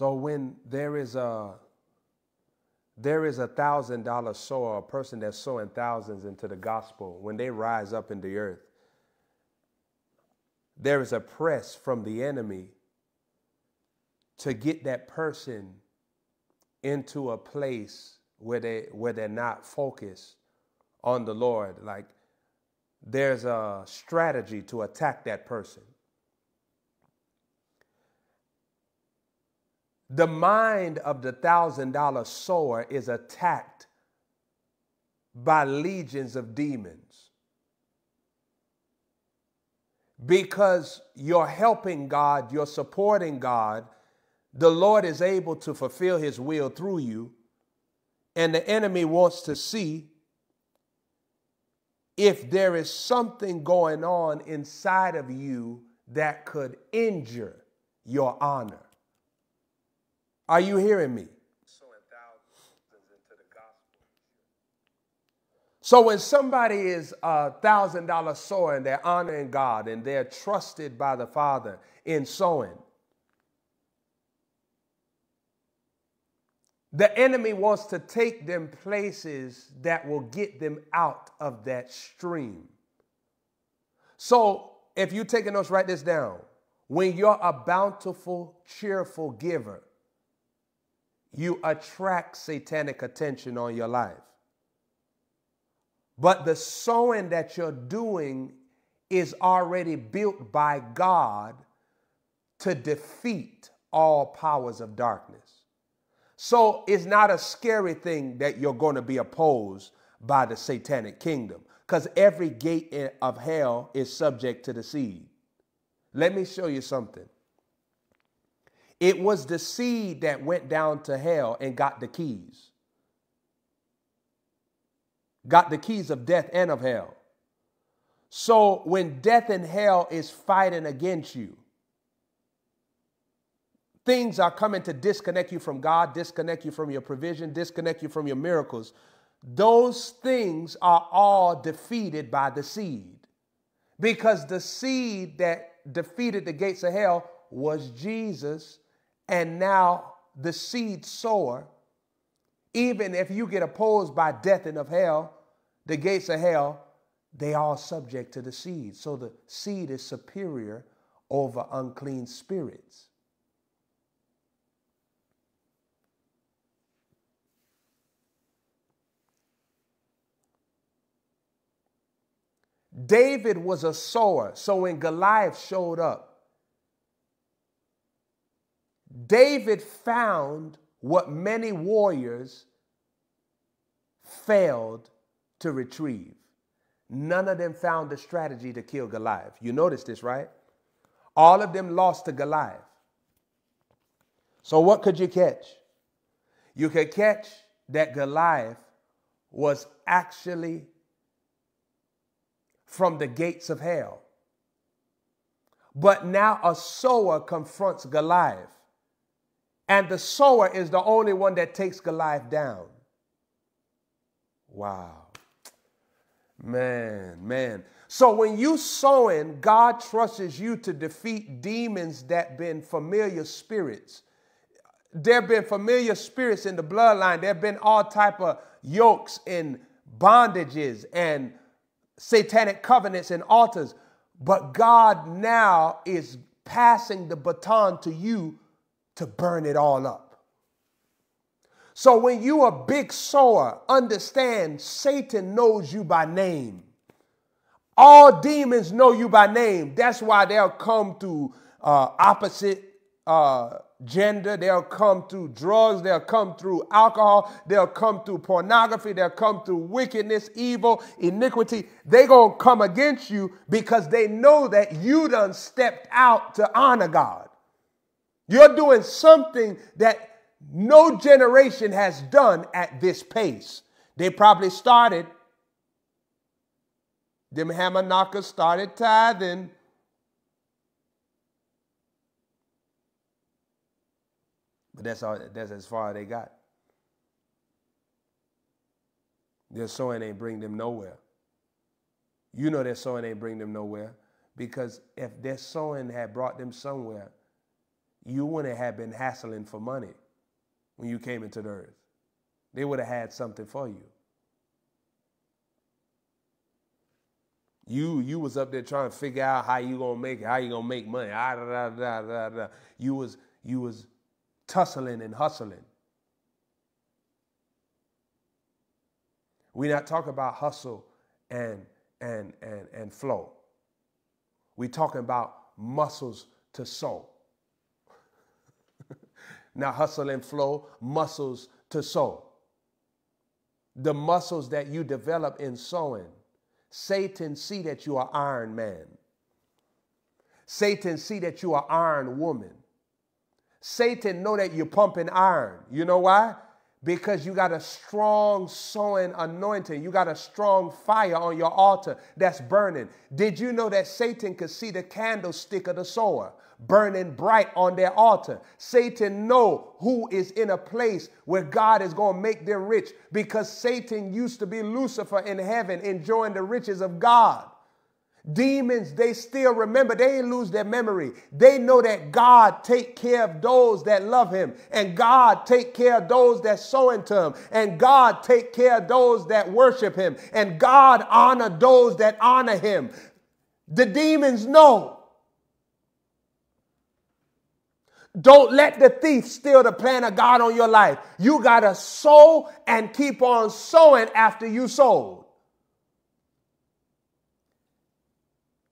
So when there is a there is a thousand dollar sower, a person that's sowing thousands into the gospel, when they rise up in the earth, there is a press from the enemy to get that person into a place where they where they're not focused on the Lord. Like there's a strategy to attack that person. The mind of the thousand dollar sower is attacked by legions of demons because you're helping God, you're supporting God. The Lord is able to fulfill his will through you, and the enemy wants to see if there is something going on inside of you that could injure your honor. Are you hearing me? So when somebody is a thousand dollar sower and they're honoring God and they're trusted by the Father in sowing, the enemy wants to take them places that will get them out of that stream. So if you're taking notes, write this down. When you're a bountiful, cheerful giver, you attract satanic attention on your life. But the sowing that you're doing is already built by God to defeat all powers of darkness. So it's not a scary thing that you're going to be opposed by the satanic kingdom because every gate of hell is subject to the seed. Let me show you something. It was the seed that went down to hell and got the keys. Got the keys of death and of hell. So when death and hell is fighting against you, things are coming to disconnect you from God, disconnect you from your provision, disconnect you from your miracles. Those things are all defeated by the seed. Because the seed that defeated the gates of hell was Jesus and now the seed sower, even if you get opposed by death and of hell, the gates of hell, they are subject to the seed. So the seed is superior over unclean spirits. David was a sower. So when Goliath showed up, David found what many warriors failed to retrieve. None of them found the strategy to kill Goliath. You notice this, right? All of them lost to Goliath. So, what could you catch? You could catch that Goliath was actually from the gates of hell. But now a sower confronts Goliath. And the sower is the only one that takes Goliath down. Wow. Man, man. So when you sowing, God trusts you to defeat demons that been familiar spirits. There have been familiar spirits in the bloodline. There have been all type of yokes and bondages and satanic covenants and altars. But God now is passing the baton to you to burn it all up. So when you a big sower, understand Satan knows you by name. All demons know you by name. That's why they'll come through uh, opposite uh, gender. They'll come through drugs. They'll come through alcohol. They'll come through pornography. They'll come through wickedness, evil, iniquity. They gonna come against you because they know that you done stepped out to honor God. You're doing something that no generation has done at this pace. They probably started, them knockers started tithing. But that's all that's as far as they got. Their sowing ain't bring them nowhere. You know their sowing ain't bring them nowhere because if their sowing had brought them somewhere, you wouldn't have been hassling for money when you came into the earth. They would have had something for you. You you was up there trying to figure out how you gonna make it, how you gonna make money. Ah, da, da, da, da, You was you was tussling and hustling. We're not talking about hustle and and and and flow. We're talking about muscles to sow. Not hustle and flow, muscles to sow. The muscles that you develop in sowing. Satan see that you are iron man. Satan see that you are iron woman. Satan know that you're pumping iron. You know why? Because you got a strong sowing anointing. You got a strong fire on your altar that's burning. Did you know that Satan could see the candlestick of the sower burning bright on their altar? Satan know who is in a place where God is going to make them rich because Satan used to be Lucifer in heaven enjoying the riches of God. Demons, they still remember. They ain't lose their memory. They know that God take care of those that love him. And God take care of those that sow into him. And God take care of those that worship him. And God honor those that honor him. The demons know. Don't let the thief steal the plan of God on your life. You got to sow and keep on sowing after you sold.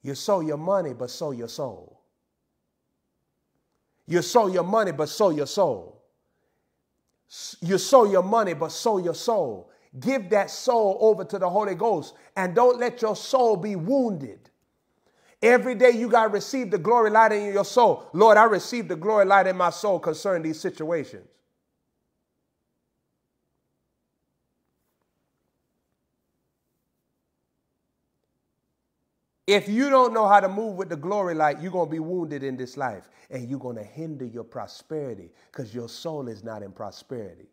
You sow your money, but sow your soul. You sow your money, but sow your soul. You sow your money, but sow your soul. Give that soul over to the Holy Ghost and don't let your soul be wounded. Every day you got to receive the glory light in your soul. Lord, I receive the glory light in my soul concerning these situations. If you don't know how to move with the glory light, you're going to be wounded in this life and you're going to hinder your prosperity because your soul is not in prosperity.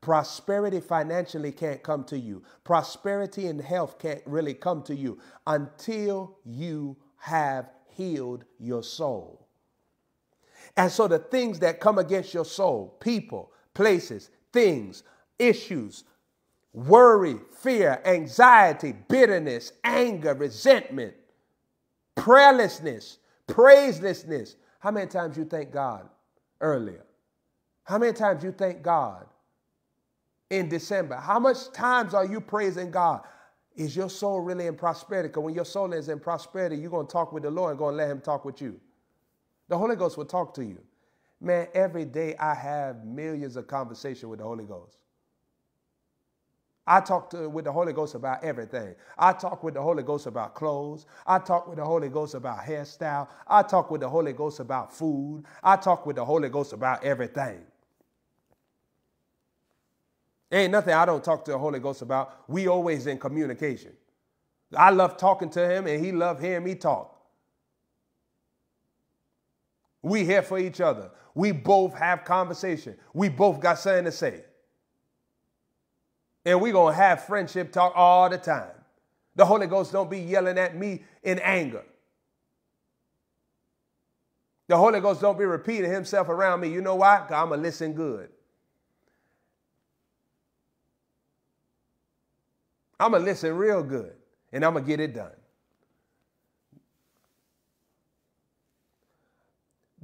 Prosperity financially can't come to you. Prosperity in health can't really come to you until you have healed your soul. And so the things that come against your soul, people, places, things, issues, worry, fear, anxiety, bitterness, anger, resentment, prayerlessness, praiselessness. How many times you thank God earlier? How many times you thank God in December? How much times are you praising God? Is your soul really in prosperity? Because when your soul is in prosperity, you're going to talk with the Lord and going to let him talk with you. The Holy Ghost will talk to you. Man, every day I have millions of conversation with the Holy Ghost. I talk to, with the Holy Ghost about everything. I talk with the Holy Ghost about clothes. I talk with the Holy Ghost about hairstyle. I talk with the Holy Ghost about food. I talk with the Holy Ghost about everything. Ain't nothing I don't talk to the Holy Ghost about. We always in communication. I love talking to him and he love hearing me talk. We here for each other. We both have conversation. We both got something to say. And we're going to have friendship talk all the time. The Holy Ghost don't be yelling at me in anger. The Holy Ghost don't be repeating himself around me. You know why? I'm going to listen good. I'm going to listen real good and I'm going to get it done.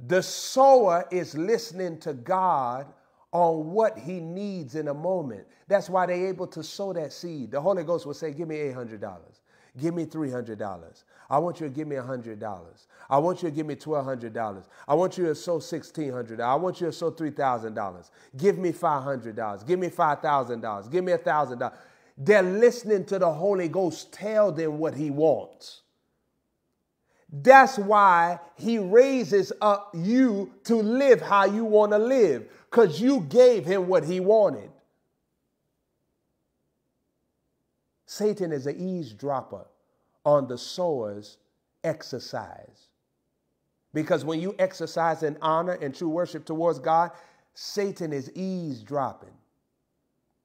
The sower is listening to God on what he needs in a moment. That's why they're able to sow that seed. The Holy Ghost will say, Give me $800. Give me $300. I want you to give me $100. I want you to give me $1,200. I want you to sow $1,600. I want you to sow $3,000. Give me $500. Give me $5,000. Give me $1,000. They're listening to the Holy Ghost tell them what he wants. That's why he raises up you to live how you want to live because you gave him what he wanted. Satan is an eavesdropper on the sower's exercise. Because when you exercise in honor and true worship towards God, Satan is eavesdropping.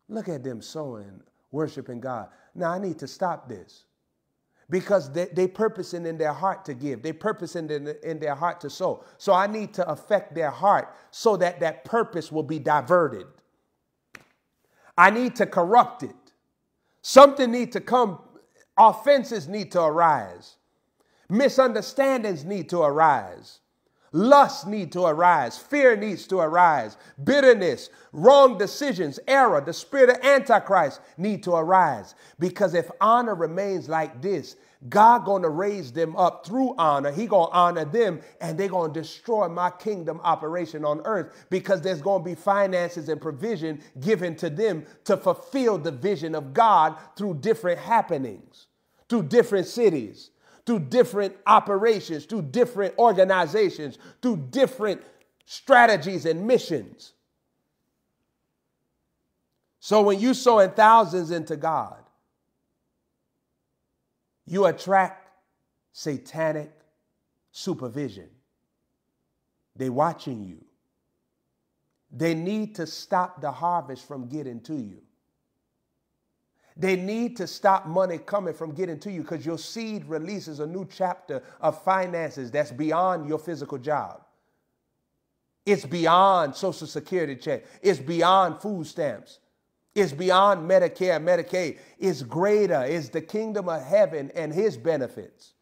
Look at them sowing, worshiping God. Now I need to stop this. Because they, they purposing in their heart to give. They purposing in, in their heart to sow. So I need to affect their heart so that that purpose will be diverted. I need to corrupt it. Something need to come. Offenses need to arise. Misunderstandings need to arise. Lust need to arise. Fear needs to arise. Bitterness, wrong decisions, error, the spirit of antichrist need to arise. Because if honor remains like this, God gonna raise them up through honor. He gonna honor them, and they gonna destroy my kingdom operation on earth because there's gonna be finances and provision given to them to fulfill the vision of God through different happenings, through different cities, through different operations, through different organizations, through different strategies and missions. So when you sow in thousands into God, you attract satanic supervision. They watching you. They need to stop the harvest from getting to you. They need to stop money coming from getting to you because your seed releases a new chapter of finances that's beyond your physical job. It's beyond Social Security check. It's beyond food stamps. It's beyond Medicare, Medicaid. It's greater. It's the kingdom of heaven and his benefits.